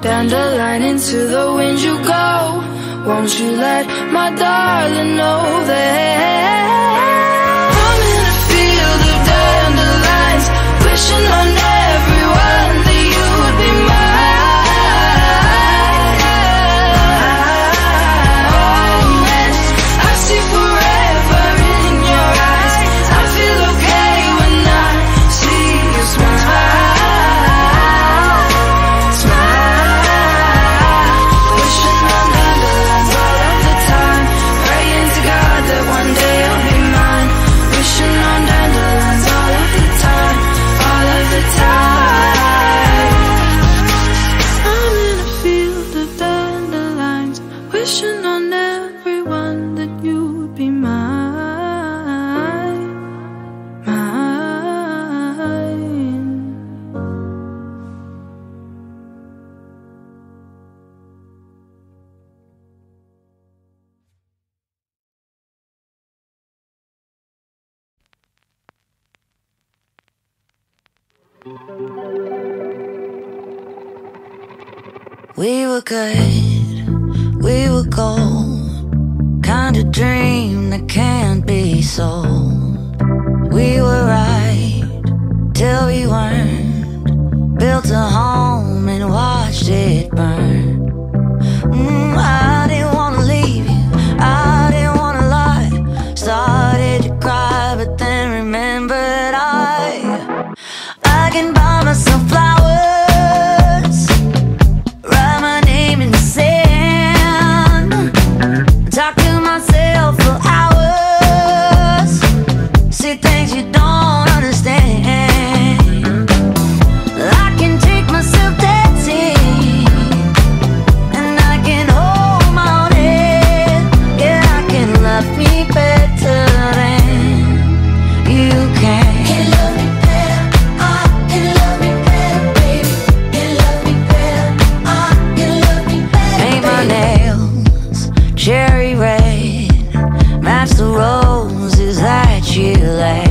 Dandelion into the wind you go. Won't you let my darling know that I'm in a field of dandelions, wishing on We were good, we were gold. Kind of dream that can't be sold. We were right the roses that you left.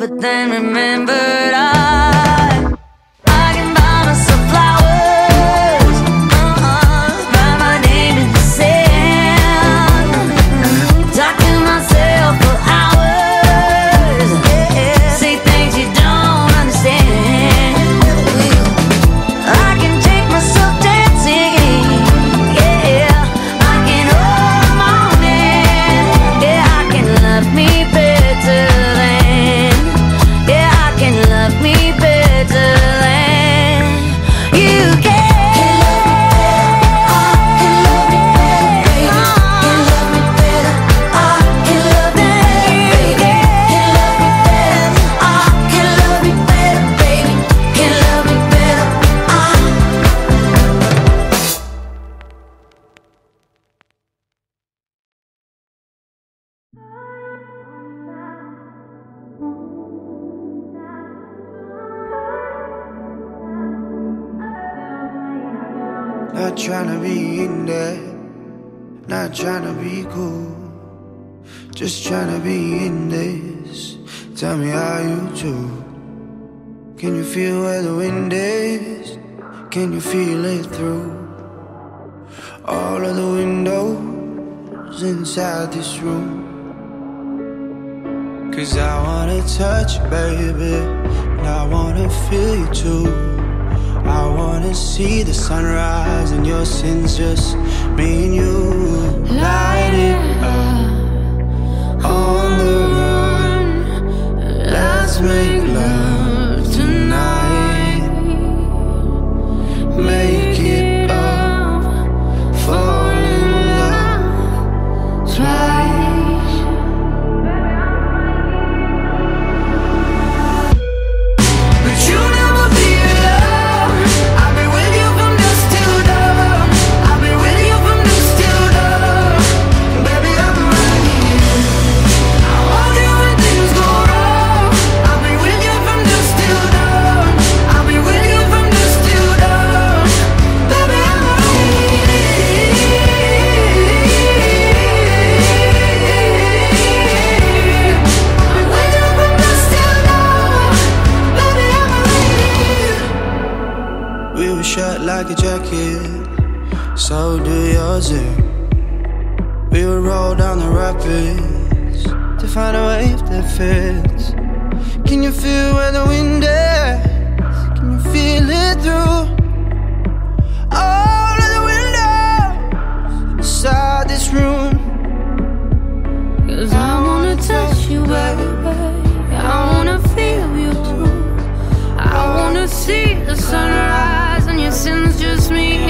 But then remembered not trying to be cool. Just trying to be in this. Tell me how you do. Can you feel where the wind is? Can you feel it through all of the windows inside this room? Cause I wanna touch you, baby, and I wanna feel you too. I wanna see the sunrise and your sins just me and you. Make shut like a jacket, so do yours. eh? We would roll down the rapids to find a wave that fits. Can you feel where the wind is? Can you feel it through all of the windows inside this room? Cause I wanna touch you, baby. I wanna feel you too. I wanna see the sunrise just me